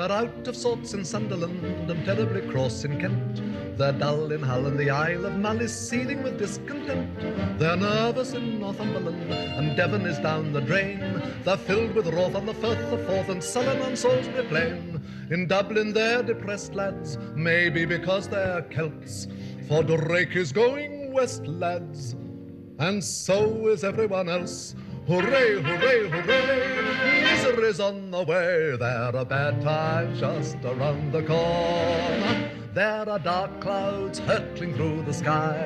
They're out of sorts in Sunderland and terribly cross in Kent. They're dull in Hull and the Isle of Mull is seething with discontent. They're nervous in Northumberland and Devon is down the drain. They're filled with wrath on the Firth, the Forth and sullen on Salisbury Plain. In Dublin they're depressed lads, maybe because they're Celts. For Drake is going west, lads, and so is everyone else. Hooray, hooray, hooray! Misery's on the way. There are bad times just around the corner. There are dark clouds hurtling through the sky.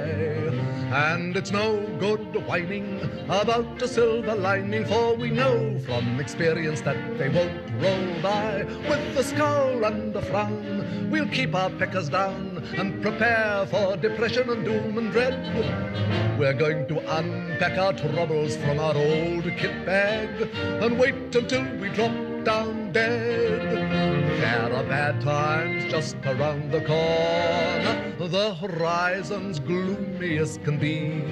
And it's no good whining about a silver lining, for we know from experience that they won't roll by. With a scowl and a frown, we'll keep our peckers down and prepare for depression and doom and dread. We're going to unpack our troubles from our old kit bag and wait until we drop down dead. There are bad times just around the corner, the horizon's gloomy as can be.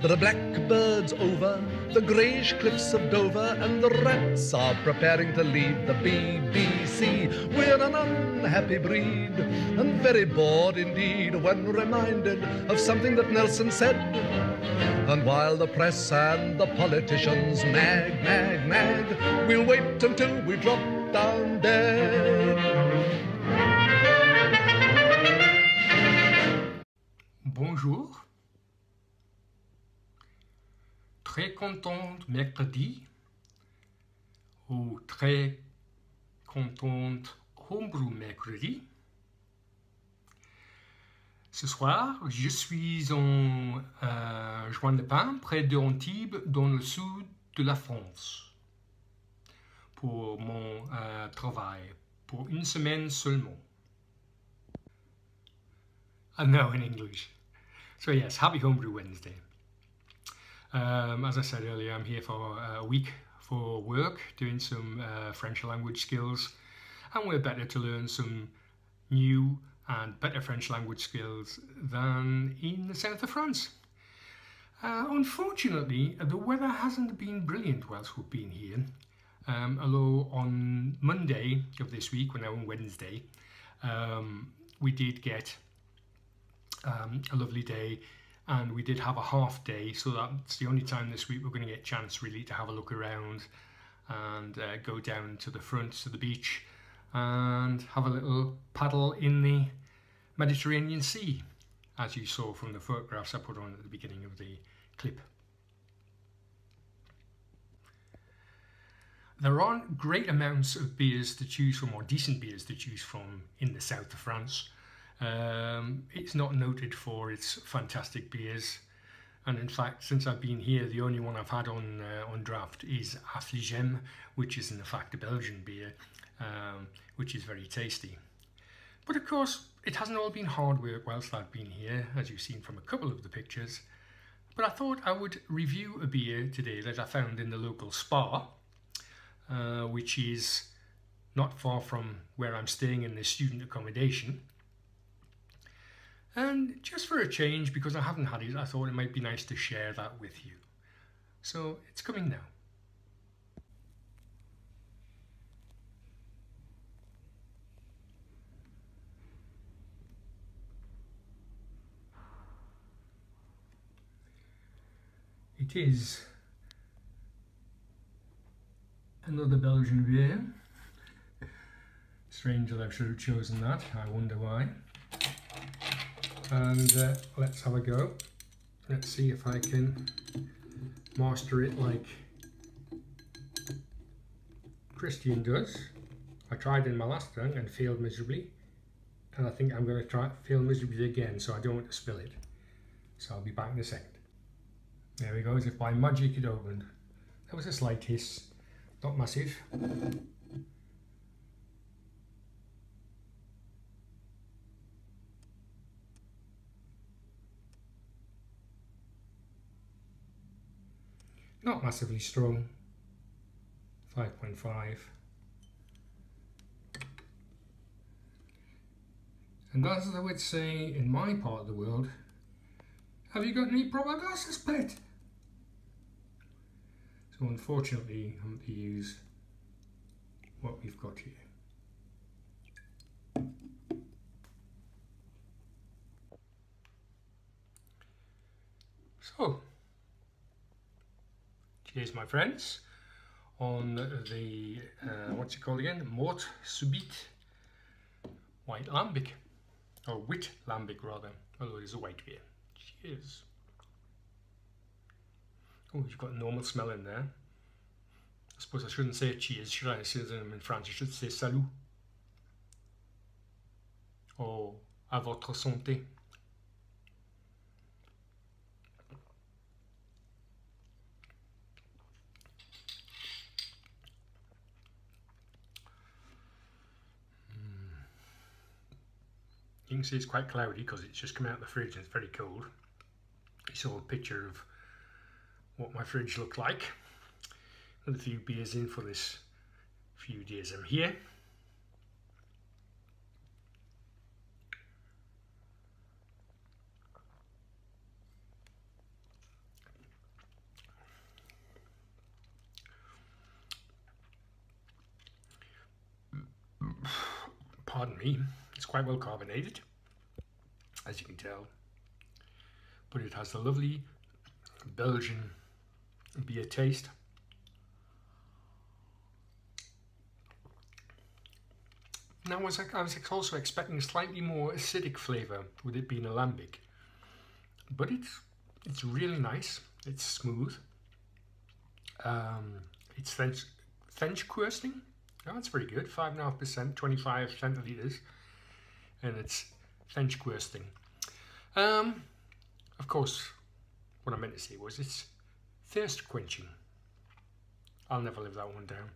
But The blackbird's over the greyish cliffs of Dover, and the rats are preparing to leave the BBC. We're an unhappy breed, and very bored indeed when reminded of something that Nelson said. And while the press and the politicians nag, nag, nag, we'll wait until we drop down dead. Bonjour. Très content mercredi ou très contente homebrew mercredi. Ce soir, je suis en euh, Joint de Pin, près de Antibes, dans le sud de la France, pour mon euh, travail, pour une semaine seulement. I know in English. So yes, happy Homebrew Wednesday. Um, as I said earlier, I'm here for a week for work, doing some uh, French language skills, and we're better to learn some new and better French language skills than in the south of France. Uh, unfortunately, the weather hasn't been brilliant whilst we've been here. Um, although on Monday of this week, when I on Wednesday, um, we did get um, a lovely day and we did have a half day so that's the only time this week we're going to get a chance really to have a look around and uh, go down to the front to the beach and have a little paddle in the Mediterranean Sea as you saw from the photographs I put on at the beginning of the clip. There aren't great amounts of beers to choose from or decent beers to choose from in the south of France um, it's not noted for its fantastic beers. And in fact, since I've been here, the only one I've had on uh, on draft is Affligem, which is in fact a Belgian beer, um, which is very tasty. But of course, it hasn't all been hard work whilst I've been here, as you've seen from a couple of the pictures. But I thought I would review a beer today that I found in the local Spar, uh, which is not far from where I'm staying in the student accommodation. And just for a change, because I haven't had it, I thought it might be nice to share that with you. So it's coming now. It is another Belgian beer. Strange that I should have chosen that, I wonder why and uh, let's have a go. Let's see if I can master it like Christian does. I tried in my last run and failed miserably and I think I'm going to try fail miserably again so I don't want to spill it. So I'll be back in a second. There we go, as if by magic it opened. That was a slight hiss, not massive. not massively strong. 5.5 and as I would say in my part of the world. Have you got any proper glasses pet? So unfortunately I'm going to use what we've got here. So cheers my friends on the, uh, what's it called again? Mort Subite White Lambic, or Wit Lambic rather, although it is a white beer. Cheers. Oh, you've got normal smell in there. I suppose I shouldn't say cheers, should I? I'm in France, I should say salut. Or à votre santé. Can see it's quite cloudy because it's just come out of the fridge and it's very cold. You saw a picture of what my fridge looked like. With a few beers in for this few days I'm here. Pardon me. Quite well carbonated, as you can tell, but it has a lovely Belgian beer taste. Now, I was, I was also expecting a slightly more acidic flavour with it being a lambic, but it's it's really nice. It's smooth. Um, it's French French questing. Oh, that's very good. Five and a half percent, twenty-five centiliters and it's French questing. Um, of course, what I meant to say was it's thirst quenching. I'll never live that one down.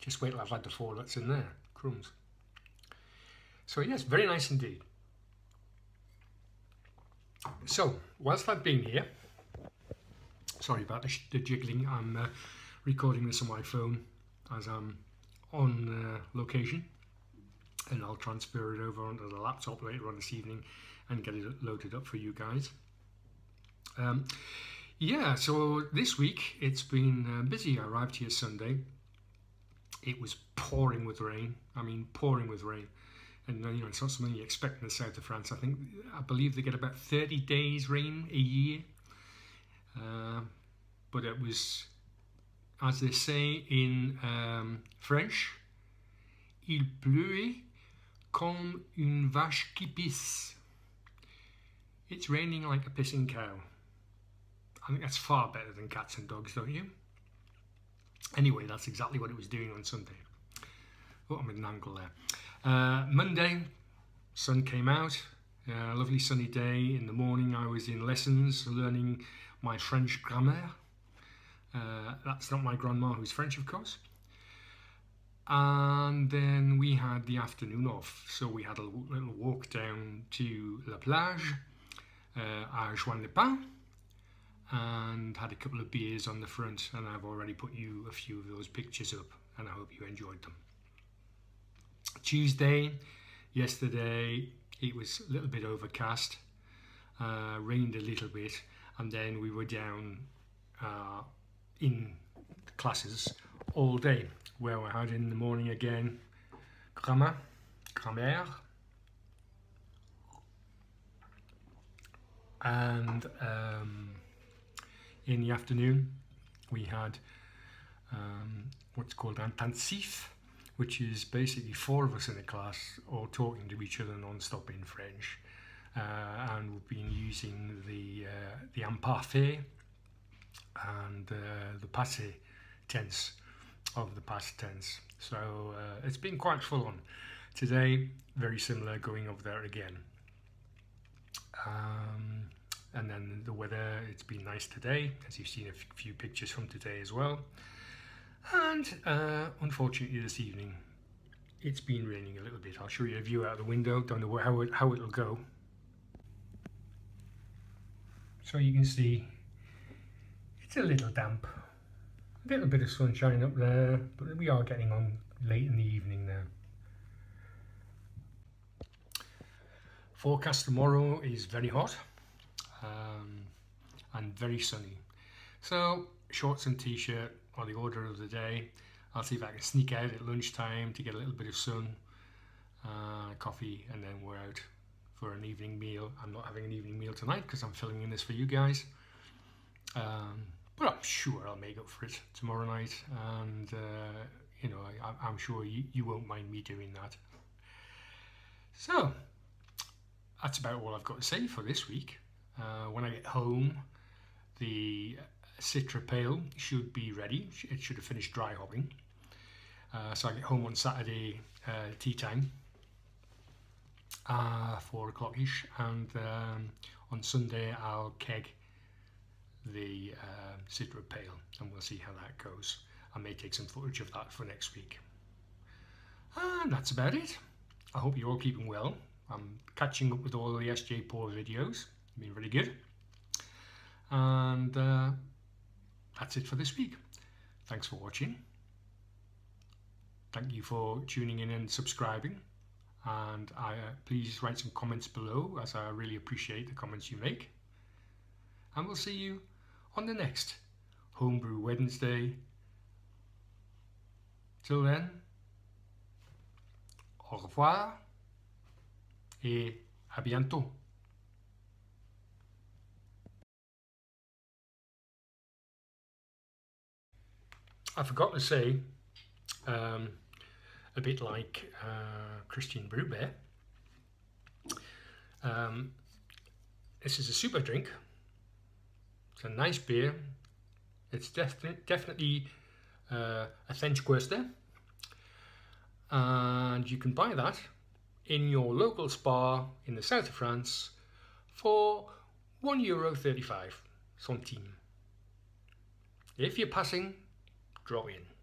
Just wait till I've had the four that's in there. Crumbs. So yes, very nice indeed. So, whilst I've been here, sorry about the, the jiggling, I'm uh, recording this on my phone as I'm on uh, location and I'll transfer it over onto the laptop later on this evening and get it loaded up for you guys. Um, yeah, so this week it's been uh, busy. I arrived here Sunday. It was pouring with rain. I mean, pouring with rain. And uh, you know, it's not something you expect in the south of France. I think, I believe they get about 30 days rain a year. Uh, but it was, as they say in um, French, il pleut comme une vache qui pisse. It's raining like a pissing cow. I think that's far better than cats and dogs, don't you? Anyway, that's exactly what it was doing on Sunday. Oh, I'm at an angle there. Uh, Monday, sun came out. Uh, lovely sunny day. In the morning, I was in lessons learning my French grammar. Uh, that's not my grandma who's French, of course and then we had the afternoon off so we had a little walk down to La Plage uh, à Juan-les-Pins and had a couple of beers on the front and I've already put you a few of those pictures up and I hope you enjoyed them. Tuesday, yesterday it was a little bit overcast, uh, rained a little bit and then we were down uh, in classes all day where we had in the morning again. Grammar, grammaire, and um, in the afternoon we had um, what's called intensif, which is basically four of us in a class all talking to each other non-stop in French. Uh, and we've been using the uh, the imparfait and uh, the passé tense of the past tense. So uh, it's been quite full on. Today, very similar, going over there again. Um, and then the weather, it's been nice today, as you've seen a few pictures from today as well. And uh, unfortunately this evening, it's been raining a little bit. I'll show you a view out the window, don't know how, it, how it'll go. So you can see it's a little damp a little bit of sunshine up there, but we are getting on late in the evening now. Forecast tomorrow is very hot um, and very sunny. So shorts and t-shirt are the order of the day. I'll see if I can sneak out at lunchtime to get a little bit of sun, uh, coffee, and then we're out for an evening meal. I'm not having an evening meal tonight because I'm filming this for you guys. Um, but I'm sure I'll make up for it tomorrow night, and uh, you know I, am sure you, you won't mind me doing that. So that's about all I've got to say for this week. Uh, when I get home, the Citra Pale should be ready. It should have finished dry hopping. Uh, so I get home on Saturday uh, tea time, uh, four o'clockish, and um, on Sunday I'll keg the uh, Pale and we'll see how that goes. I may take some footage of that for next week. And that's about it. I hope you're all keeping well. I'm catching up with all the SJ Paul videos. Been really good. And uh, that's it for this week. Thanks for watching. Thank you for tuning in and subscribing. And I, uh, please write some comments below as I really appreciate the comments you make. And we'll see you on the next Homebrew Wednesday. Till then, au revoir et à bientôt. I forgot to say, um, a bit like uh, Christian Brewbeer, um, this is a super drink it's a nice beer. It's definitely definitely uh, a Fenchquester. And you can buy that in your local Spar in the south of France for €1.35 centime. If you're passing, draw in.